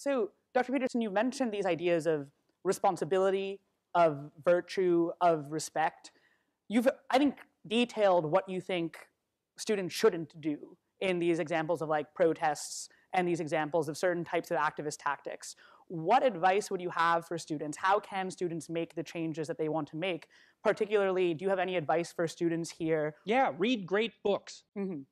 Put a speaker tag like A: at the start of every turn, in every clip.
A: So, Dr. Peterson, you mentioned these ideas of responsibility, of virtue, of respect. You've, I think, detailed what you think students shouldn't do in these examples of like protests and these examples of certain types of activist tactics. What advice would you have for students? How can students make the changes that they want to make? Particularly, do you have any advice for students here?
B: Yeah, read great books.
A: Mhm.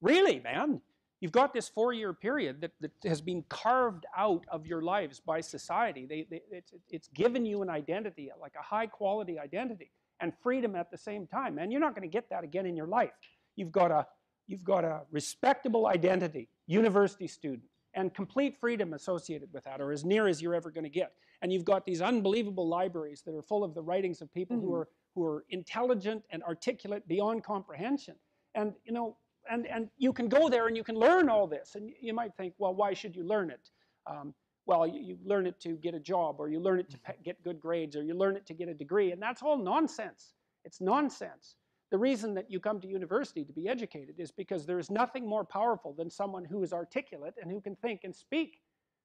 B: Really, man. You've got this four-year period that, that has been carved out of your lives by society. They, they, it's, it's given you an identity, like a high-quality identity, and freedom at the same time. And you're not going to get that again in your life. You've got a, you've got a respectable identity, university student, and complete freedom associated with that, or as near as you're ever going to get. And you've got these unbelievable libraries that are full of the writings of people who
A: Mhm.
B: are who are intelligent and articulate beyond comprehension. And you know, and and you can go there and you can learn all this. And you might think, well, why should you learn it? Um, well, you, you learn it to get a job, or you learn it to pe- get good grades, or you learn it to get a degree, and that's all nonsense. It's nonsense. The reason that you come to university to be educated is because there is nothing more powerful than someone who is articulate and who can think and speak.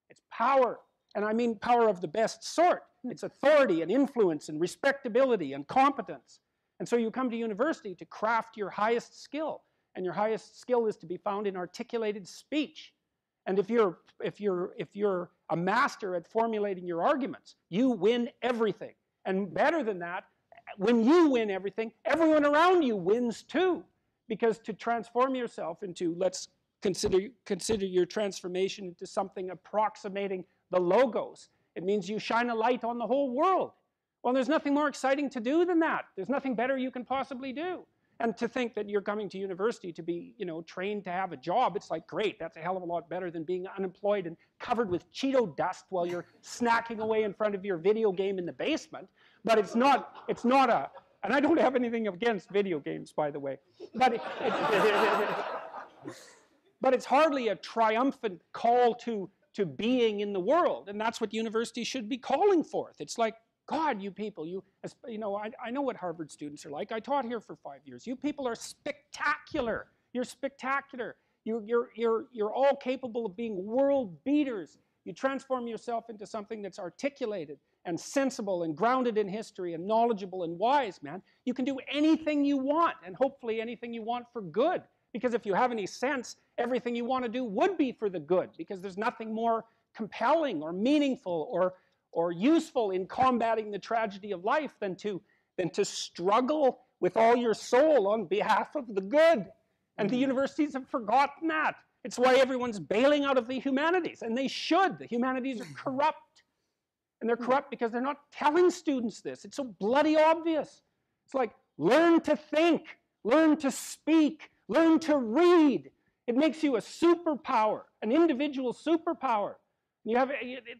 B: It's power. And I mean power of the best sort. It's authority and influence and respectability and competence. And so you come to university to craft your highest skill. And your highest skill is to be found in articulated speech. And if you're, if you're, if you're a master at formulating your arguments, you win everything. And better than that, when you win everything, everyone around you wins too. Because to transform yourself into, let's consider, consider your transformation into something approximating the logos, it means you shine a light on the whole world. Well, there's nothing more exciting to do than that. There's nothing better you can possibly do. And to think that you're coming to university to be, you know, trained to have a job, it's like, great, that's a hell of a lot better than being unemployed and covered with Cheeto dust while you're snacking away in front of your video game in the basement. But it's not, it's not a, and I don't have anything against video games, by the way. But, it, it- but it's hardly a triumphant call to, to being in the world. And that's what university should be calling forth. It's like, God, you people, you, you know, I, I know what Harvard students are like. I taught here for five years. You people are spectacular. You're spectacular. You're, you're, you're, you're all capable of being world beaters. You transform yourself into something that's articulated and sensible and grounded in history and knowledgeable and wise, man. You can do anything you want and hopefully anything you want for good. Because if you have any sense, everything you want to do would be for the good because there's nothing more compelling or meaningful or, or useful in combating the tragedy of life than to, than to struggle with all your soul on behalf of the good. And the mm-hmm. universities have forgotten that. It's why everyone's bailing out of the humanities, and they should. The humanities are mm-hmm. corrupt. And they're mm. corrupt because they're not telling students this. It's so bloody obvious. It's like, learn to think, learn to speak, learn to read. It makes you a superpower, an individual superpower. You have, it, it-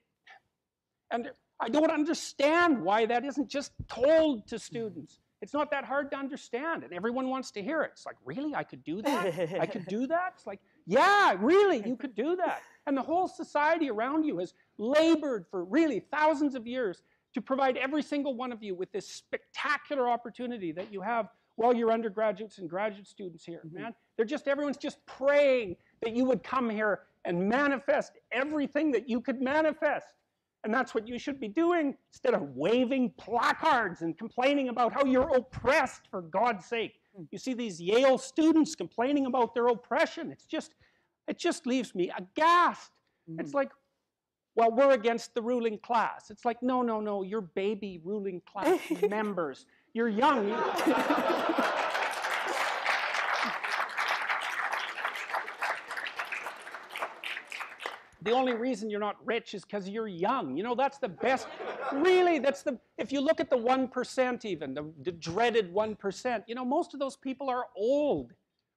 B: and I don't understand why that isn't just told to students. It's not that hard to understand, and everyone wants to hear it. It's like, really, I could do that? I could do that? It's like, yeah, really, you could do that. And the whole society around you has labored for really thousands of years to provide every single one of you with this spectacular opportunity that you have while you're undergraduates and graduate students here, mm-hmm. man. They're just, everyone's just praying that you would come here and manifest everything that you could manifest. And that's what you should be doing instead of waving placards and complaining about how you're oppressed, for God's sake. Hmm. You see these Yale students complaining about their oppression. It's just, it just leaves me aghast. It's hmm. like, well, we're against the ruling class. It's like, no, no, no, you're baby ruling class members. You're young. the only reason you're not rich is because you're young. You know, that's the best. Really, that's the. If you look at the 1%, even, the, the dreaded 1%, you know, most of those people are old.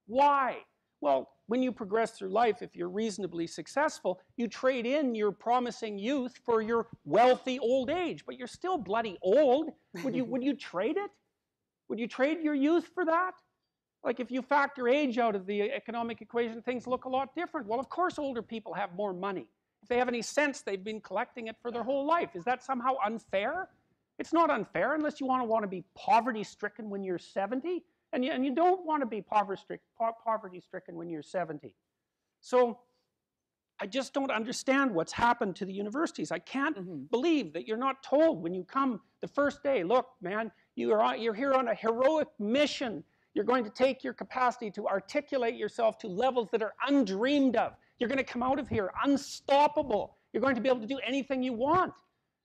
B: Why? Well, when you progress through life, if you're reasonably successful, you trade in your promising youth for your wealthy old age, but you're still bloody old. Would you, would you trade it? Would you trade your youth for that? Like if you factor age out of the economic equation, things look a lot different. Well, of course, older people have more money. If they have any sense, they've been collecting it for their whole life. Is that somehow unfair? It's not unfair unless you want to want to be poverty stricken when you're 70, and you, and you don't want to be poverty stricken when you're 70. So I just don't understand what's happened to the universities. I can't
A: Mhm.
B: believe that you're not told when you come the first day, look, man, you are on, you're here on a heroic mission. You're going to take your capacity to articulate yourself to levels that are undreamed of. You're going to come out of here unstoppable. You're going to be able to do anything you want.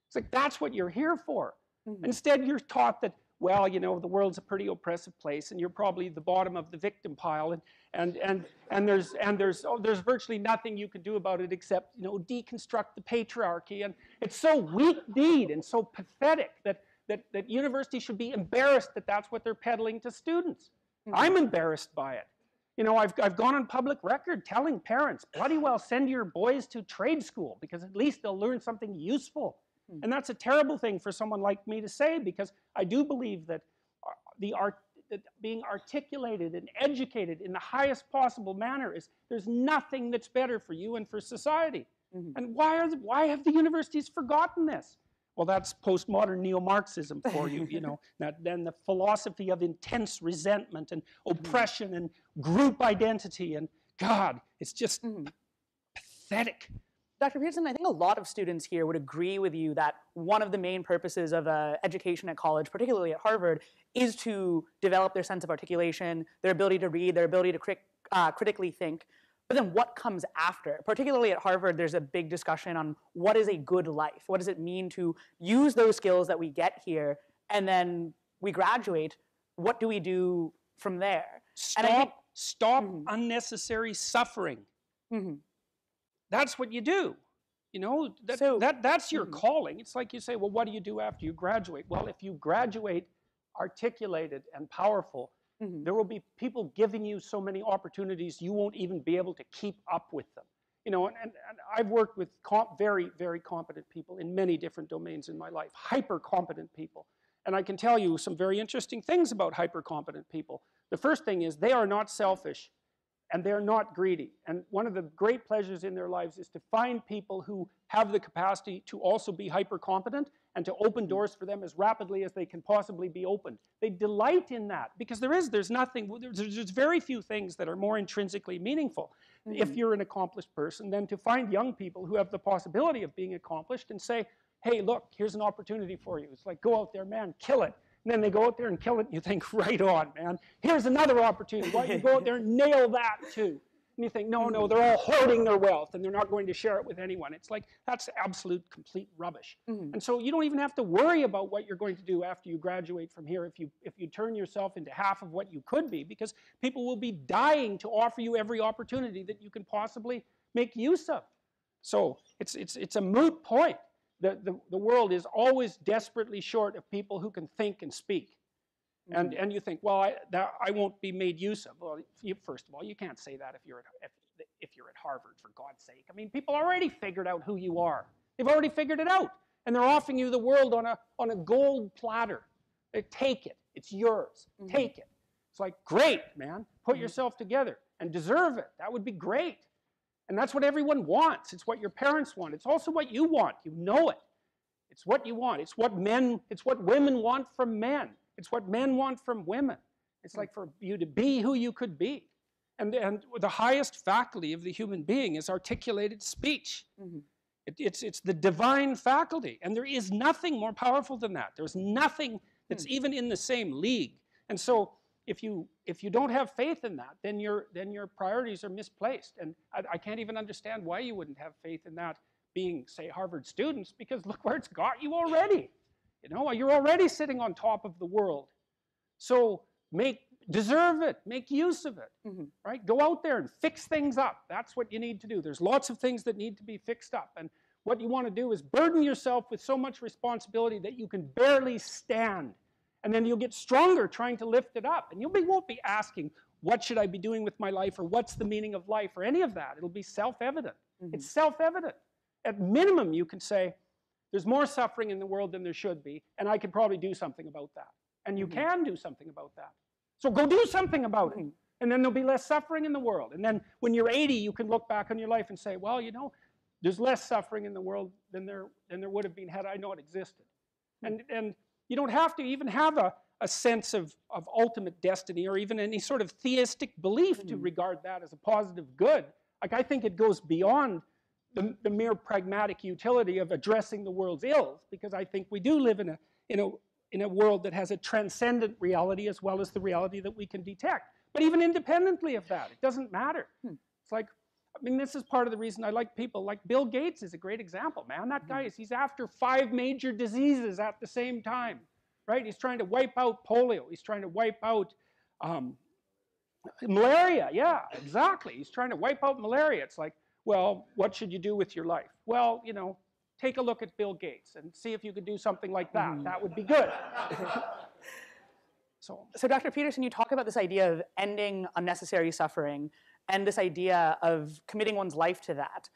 B: It's like that's what you're here for.
A: Mhm.
B: Instead, you're taught that, well, you know, the world's a pretty oppressive place, and you're probably the bottom of the victim pile, and and and and there's and there's oh, there's virtually nothing you can do about it except you know deconstruct the patriarchy, and it's so weak-kneed and so pathetic that that that universities should be embarrassed that that's what they're peddling to students.
A: Mhm.
B: I'm embarrassed by it. You know, I've, I've gone on public record telling parents, bloody well send your boys to trade school because at least they'll learn something useful.
A: Hmm.
B: And that's a terrible thing for someone like me to say because I do believe that uh, the art, that being articulated and educated in the highest possible manner is there's nothing that's better for you and for society.
A: Mhm.
B: And why, are the, why have the universities forgotten this? Well, that's postmodern neo-Marxism for you, you know. That, then the philosophy of intense resentment and oppression and group identity and God, it's just
A: Mhm.
B: pathetic.
A: Dr. Peterson, I think a lot of students here would agree with you that one of the main purposes of uh, education at college, particularly at Harvard, is to develop their sense of articulation, their ability to read, their ability to crit- uh, critically think. But then what comes after? Particularly at Harvard, there's a big discussion on what is a good life? What does it mean to use those skills that we get here and then we graduate? What do we do from there?
B: Stop,
A: And I think-
B: stop
A: Mhm.
B: unnecessary suffering.
A: Mhm.
B: That's what you do. You know, that,
A: So-
B: that, that's your
A: Mhm.
B: calling. It's like you say, well, what do you do after you graduate? Well, if you graduate articulated and powerful,
A: Mhm.
B: there will be people giving you so many opportunities you won't even be able to keep up with them. You know, and, and, and I've worked with comp, very, very competent people in many different domains in my life, hyper competent people. And I can tell you some very interesting things about hyper competent people. The first thing is they are not selfish and they're not greedy. And one of the great pleasures in their lives is to find people who have the capacity to also be hyper competent and to open doors for them as rapidly as they can possibly be opened. They delight in that because there is, there's nothing, there's, there's very few things that are more intrinsically meaningful if
A: Mhm.
B: you're an accomplished person than to find young people who have the possibility of being accomplished and say, hey, look, here's an opportunity for you. It's like, go out there, man, kill it. And then they go out there and kill it, and you think, right on, man. Here's another opportunity. Why don't you go out there and nail that too? And you think, no, no, they're all hoarding their wealth and they're not going to share it with anyone. It's like, that's absolute, complete rubbish.
A: Mhm.
B: And so you don't even have to worry about what you're going to do after you graduate from here if you, if you turn yourself into half of what you could be, because people will be dying to offer you every opportunity that you can possibly make use of. So it's, it's, it's a moot point. The, the, the world is always desperately short of people who can think and speak. And,
A: Mhm.
B: and you think, well, I, that, I won't be made use of. Well, you, first of all, you can't say that if you're, at, if, if you're at Harvard, for God's sake. I mean, people already figured out who you are. They've already figured it out. And they're offering you the world on a, on a gold platter. They take it. It's yours.
A: Mhm.
B: Take it. It's like, great, man. Put
A: Mhm.
B: yourself together and deserve it. That would be great. And that's what everyone wants. It's what your parents want. It's also what you want. You know it. It's what you want. It's what men, it's what women want from men. It's what men want from women. It's like for you to be who you could be. And, and the highest faculty of the human being is articulated speech.
A: Mhm.
B: It, it's, it's the divine faculty. And there is nothing more powerful than that. There's nothing that's even in the same league. And so if you, if you don't have faith in that, then your, then your priorities are misplaced. And I, I can't even understand why you wouldn't have faith in that being, say, Harvard students, because look where it's got you already. You know, you're already sitting on top of the world. So make, deserve it, make use of it
A: Mhm.
B: right? Go out there and fix things up. That's what you need to do. There's lots of things that need to be fixed up. And what you want to do is burden yourself with so much responsibility that you can barely stand. And then you'll get stronger trying to lift it up. And you won't be asking, what should I be doing with my life or what's the meaning of life or any of that. It'll be self-evident.
A: Mhm.
B: It's self-evident. At minimum, you can say, there's more suffering in the world than there should be, and I could probably do something about that. And you
A: Mhm.
B: can do something about that. So go do something about it
A: Mhm.
B: and then there'll be less suffering in the world. And then when you're 80, you can look back on your life and say, well, you know, there's less suffering in the world than there, than there would have been had I it existed. And, and you don't have to even have a, a sense of, of ultimate destiny or even any sort of theistic belief to
A: Mhm.
B: regard that as a positive good. Like, I think it goes beyond the, the mere pragmatic utility of addressing the world's ills, because I think we do live in a, in a, in a world that has a transcendent reality as well as the reality that we can detect. But even independently of that, it doesn't matter.
A: Hmm.
B: It's like, I mean, this is part of the reason I like people like Bill Gates is a great example, man. That guy is, he's after five major diseases at the same time, right? He's trying to wipe out polio. He's trying to wipe out um, malaria. Yeah, exactly. He's trying to wipe out malaria. It's like, well, what should you do with your life? Well, you know, take a look at Bill Gates and see if you could do something like that.
A: Mhm.
B: That would be good. so,
A: So, Dr. Peterson, you talk about this idea of ending unnecessary suffering and this idea of committing one's life to that.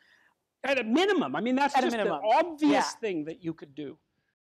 B: at a minimum, I mean, that's
A: At
B: just
A: minimum,
B: the obvious
A: yeah.
B: thing that you could do.